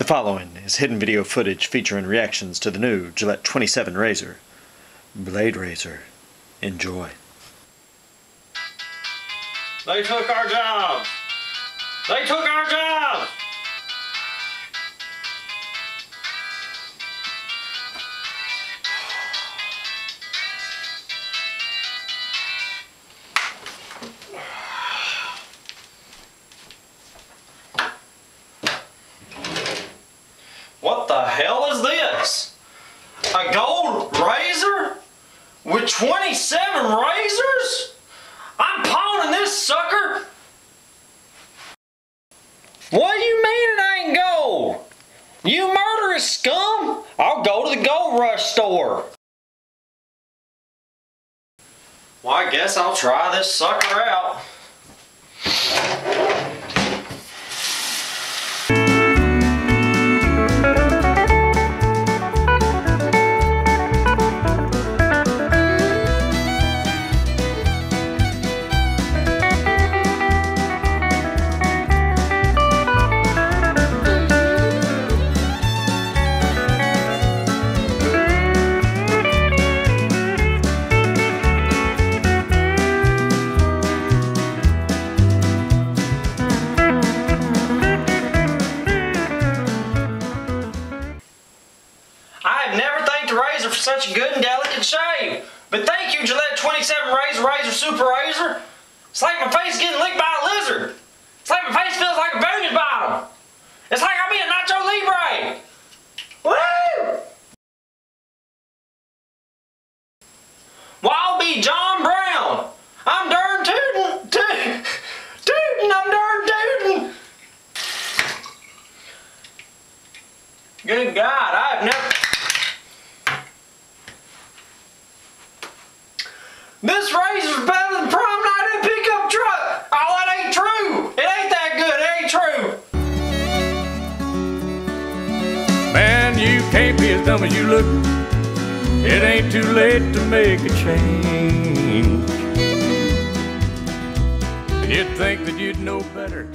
The following is hidden video footage featuring reactions to the new Gillette 27 Razor. Blade Razor. Enjoy. They took our job. They took our job. The hell is this? A gold razor? With 27 razors? I'm pawning this sucker! What do you mean it ain't gold? You murderous scum! I'll go to the gold rush store. Well, I guess I'll try this sucker out. I have never thanked a razor for such a good and delicate shave. But thank you, Gillette 27 Razor Razor Super Razor. It's like my face getting licked by a lizard. It's like my face feels like a Bunyan bottom. It's like I'm being Nacho Libre. Woo! Well, I'll be John Brown. I'm darn tootin', tootin', tootin', I'm darn tootin'. Good God, I've never. This razor's better than prom night in pickup truck. Oh, it ain't true. It ain't that good. It ain't true. Man, you can't be as dumb as you look. It ain't too late to make a change. And you'd think that you'd know better.